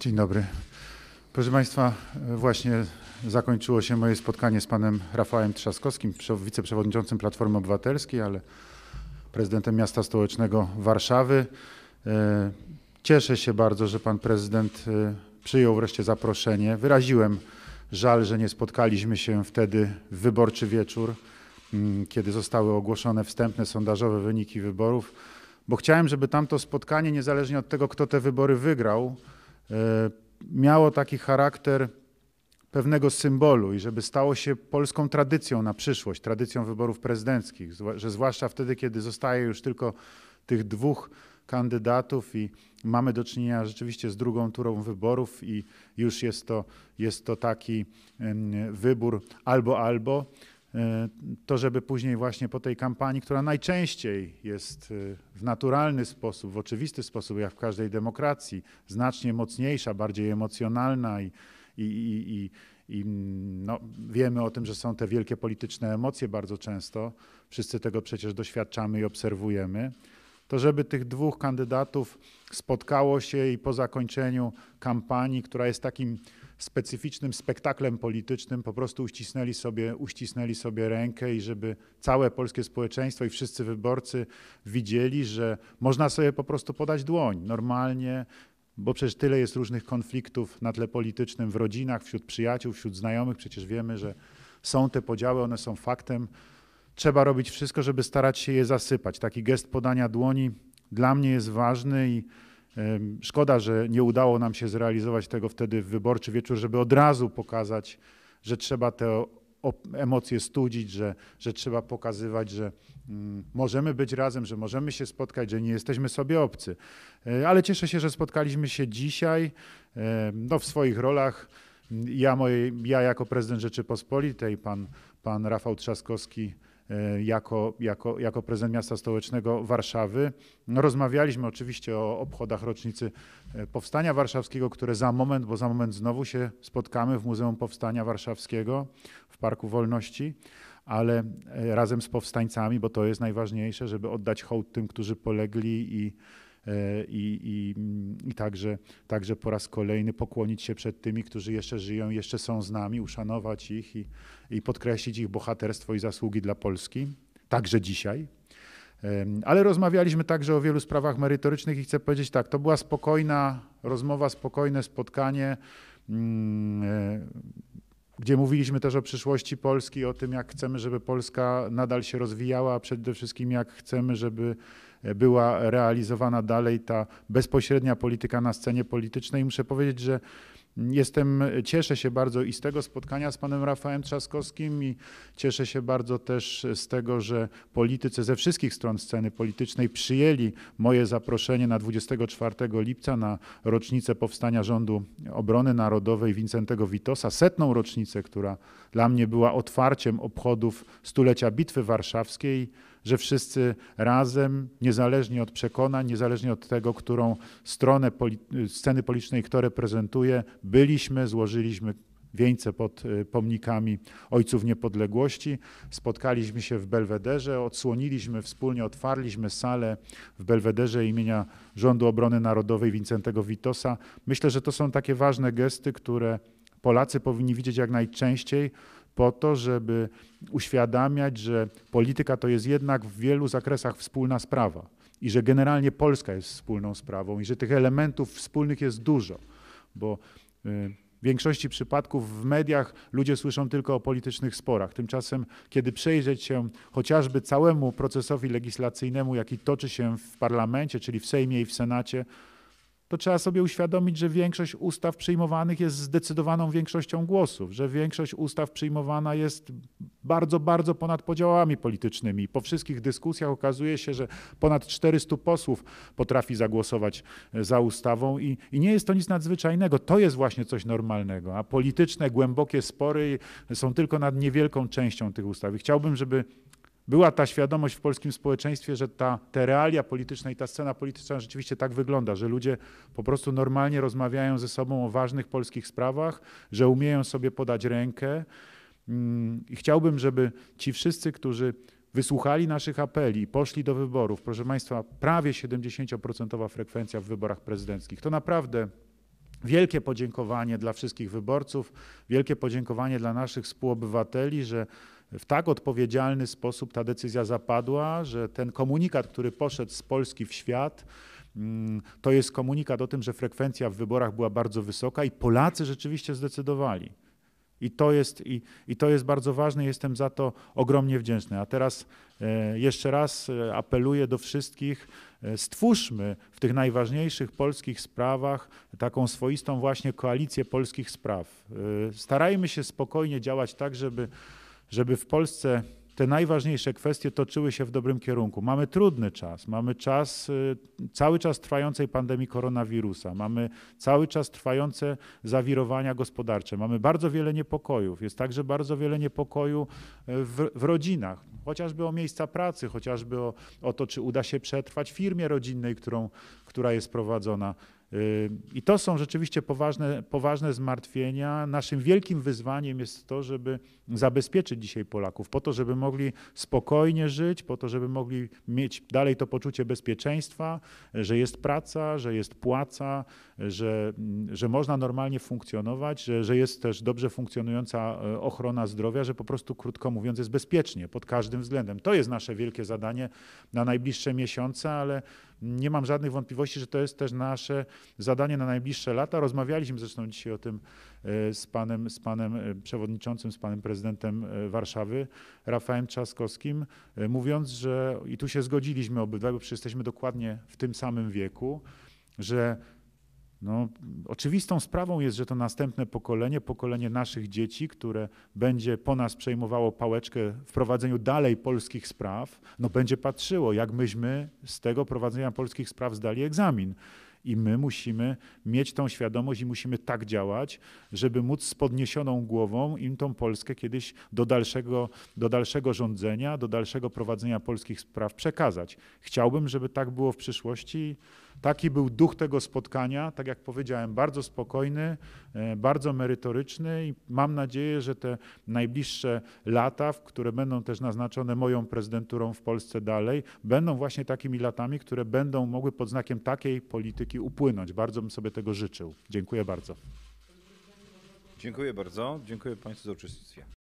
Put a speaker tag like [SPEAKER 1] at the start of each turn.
[SPEAKER 1] Dzień dobry. Proszę Państwa, właśnie zakończyło się moje spotkanie z panem Rafałem Trzaskowskim, wiceprzewodniczącym Platformy Obywatelskiej, ale prezydentem miasta stołecznego Warszawy. E, cieszę się bardzo, że pan prezydent e, przyjął wreszcie zaproszenie. Wyraziłem żal, że nie spotkaliśmy się wtedy w wyborczy wieczór, kiedy zostały ogłoszone wstępne sondażowe wyniki wyborów, bo chciałem, żeby tamto spotkanie, niezależnie od tego, kto te wybory wygrał, miało taki charakter pewnego symbolu i żeby stało się polską tradycją na przyszłość, tradycją wyborów prezydenckich, że zwłaszcza wtedy, kiedy zostaje już tylko tych dwóch kandydatów i mamy do czynienia rzeczywiście z drugą turą wyborów i już jest to, jest to taki wybór albo albo, e, to żeby później właśnie po tej kampanii, która najczęściej jest e, w naturalny sposób, w oczywisty sposób, jak w każdej demokracji, znacznie mocniejsza, bardziej emocjonalna i, i, i, i no, wiemy o tym, że są te wielkie polityczne emocje bardzo często. Wszyscy tego przecież doświadczamy i obserwujemy. To, żeby tych dwóch kandydatów spotkało się i po zakończeniu kampanii, która jest takim specyficznym spektaklem politycznym, po prostu uścisnęli sobie, uścisnęli sobie rękę i żeby całe polskie społeczeństwo i wszyscy wyborcy widzieli, że można sobie po prostu podać dłoń normalnie, bo przecież tyle jest różnych konfliktów na tle politycznym w rodzinach, wśród przyjaciół, wśród znajomych. Przecież wiemy, że są te podziały, one są faktem. Trzeba robić wszystko, żeby starać się je zasypać. Taki gest podania dłoni dla mnie jest ważny i szkoda, że nie udało nam się zrealizować tego wtedy w wyborczy wieczór, żeby od razu pokazać, że trzeba te emocje studzić, że, że trzeba pokazywać, że mm, możemy być razem, że możemy się spotkać, że nie jesteśmy sobie obcy. E, ale cieszę się, że spotkaliśmy się dzisiaj no, w swoich rolach. Ja, moje, ja jako prezydent Rzeczypospolitej, pan, pan Rafał Trzaskowski jako, jako, jako prezydent miasta stołecznego Warszawy. Rozmawialiśmy oczywiście o obchodach rocznicy e, Powstania Warszawskiego, które za moment, bo za moment znowu się spotkamy w Muzeum Powstania Warszawskiego w Parku Wolności, ale e, razem z powstańcami, bo to jest najważniejsze, żeby oddać hołd tym, którzy polegli i E, i, i, i także, także po raz kolejny pokłonić się przed tymi, którzy jeszcze żyją, jeszcze są z nami, uszanować ich i, i podkreślić ich bohaterstwo i zasługi dla Polski, także dzisiaj. Ale rozmawialiśmy także o wielu sprawach merytorycznych i chcę powiedzieć tak, to była spokojna rozmowa, spokojne spotkanie, mm, e, gdzie mówiliśmy też o przyszłości Polski, o tym, jak chcemy, żeby Polska nadal się rozwijała, a przede wszystkim jak chcemy, żeby była realizowana dalej ta bezpośrednia polityka na scenie politycznej. Muszę powiedzieć, że Jestem, cieszę się bardzo i z tego spotkania z panem Rafałem Trzaskowskim i cieszę się bardzo też z tego, że politycy ze wszystkich stron sceny politycznej przyjęli moje zaproszenie na 24 lipca na rocznicę powstania rządu obrony narodowej Wincentego Witosa, setną rocznicę, która dla mnie była otwarciem obchodów stulecia Bitwy Warszawskiej że wszyscy razem, niezależnie od przekonań, niezależnie od tego, którą stronę poli sceny politycznej kto reprezentuje, byliśmy, złożyliśmy wieńce pod y, pomnikami Ojców Niepodległości. Spotkaliśmy się w Belwederze, odsłoniliśmy wspólnie, otwarliśmy salę w Belwederze imienia Rządu Obrony Narodowej Wincentego Witosa. Myślę, że to są takie ważne gesty, które Polacy powinni widzieć jak najczęściej, po to, żeby uświadamiać, że polityka to jest jednak w wielu zakresach wspólna sprawa i że generalnie Polska jest wspólną sprawą i że tych elementów wspólnych jest dużo, bo y, w większości przypadków w mediach ludzie słyszą tylko o politycznych sporach. Tymczasem, kiedy przejrzeć się chociażby całemu procesowi legislacyjnemu, jaki toczy się w parlamencie, czyli w Sejmie i w Senacie, to trzeba sobie uświadomić, że większość ustaw przyjmowanych jest zdecydowaną większością głosów, że większość ustaw przyjmowana jest bardzo, bardzo ponad podziałami politycznymi. Po wszystkich dyskusjach okazuje się, że ponad 400 posłów potrafi zagłosować e, za ustawą i, i nie jest to nic nadzwyczajnego. To jest właśnie coś normalnego, a polityczne, głębokie spory są tylko nad niewielką częścią tych ustaw. I chciałbym, żeby była ta świadomość w polskim społeczeństwie, że ta, te realia polityczne i ta scena polityczna rzeczywiście tak wygląda, że ludzie po prostu normalnie rozmawiają ze sobą o ważnych polskich sprawach, że umieją sobie podać rękę. Mm, I chciałbym, żeby ci wszyscy, którzy wysłuchali naszych apeli poszli do wyborów, proszę Państwa, prawie 70% frekwencja w wyborach prezydenckich, to naprawdę wielkie podziękowanie dla wszystkich wyborców, wielkie podziękowanie dla naszych współobywateli, że w tak odpowiedzialny sposób ta decyzja zapadła, że ten komunikat, który poszedł z Polski w świat, mm, to jest komunikat o tym, że frekwencja w wyborach była bardzo wysoka i Polacy rzeczywiście zdecydowali. I to, jest, i, I to jest bardzo ważne, jestem za to ogromnie wdzięczny. A teraz e, jeszcze raz e, apeluję do wszystkich, e, stwórzmy w tych najważniejszych polskich sprawach taką swoistą właśnie koalicję polskich spraw. Starajmy się spokojnie działać tak, żeby, żeby w Polsce te najważniejsze kwestie toczyły się w dobrym kierunku. Mamy trudny czas, mamy czas y, cały czas trwającej pandemii koronawirusa, mamy cały czas trwające zawirowania gospodarcze, mamy bardzo wiele niepokojów. Jest także bardzo wiele niepokoju y, w, w rodzinach, chociażby o miejsca pracy, chociażby o, o to, czy uda się przetrwać firmie rodzinnej, którą, która jest prowadzona. I to są rzeczywiście poważne, poważne zmartwienia. Naszym wielkim wyzwaniem jest to, żeby zabezpieczyć dzisiaj Polaków, po to, żeby mogli spokojnie żyć, po to, żeby mogli mieć dalej to poczucie bezpieczeństwa, że jest praca, że jest płaca, że, że można normalnie funkcjonować, że, że jest też dobrze funkcjonująca e, ochrona zdrowia, że po prostu, krótko mówiąc, jest bezpiecznie pod każdym względem. To jest nasze wielkie zadanie na najbliższe miesiące, ale nie mam żadnych wątpliwości, że to jest też nasze zadanie na najbliższe lata. Rozmawialiśmy zresztą dzisiaj o tym e, z panem, z panem e, przewodniczącym, z panem prezydentem e, Warszawy, Rafałem Trzaskowskim, mówiąc, że i tu się zgodziliśmy obydwaj, bo przecież jesteśmy dokładnie w tym samym wieku, że no, oczywistą sprawą jest, że to następne pokolenie, pokolenie naszych dzieci, które będzie po nas przejmowało pałeczkę w prowadzeniu dalej polskich spraw, no będzie patrzyło, jak myśmy z tego prowadzenia polskich spraw zdali egzamin. I my musimy mieć tą świadomość i musimy tak działać, żeby móc z podniesioną głową im tą Polskę kiedyś do dalszego, do dalszego rządzenia, do dalszego prowadzenia polskich spraw przekazać. Chciałbym, żeby tak było w przyszłości. Taki był duch tego spotkania, tak jak powiedziałem, bardzo spokojny, e, bardzo merytoryczny i mam nadzieję, że te najbliższe lata, które będą też naznaczone moją prezydenturą w Polsce dalej, będą właśnie takimi latami, które będą mogły pod znakiem takiej polityki upłynąć. Bardzo bym sobie tego życzył. Dziękuję bardzo.
[SPEAKER 2] Dziękuję bardzo. Dziękuję Państwu za uczestnictwo.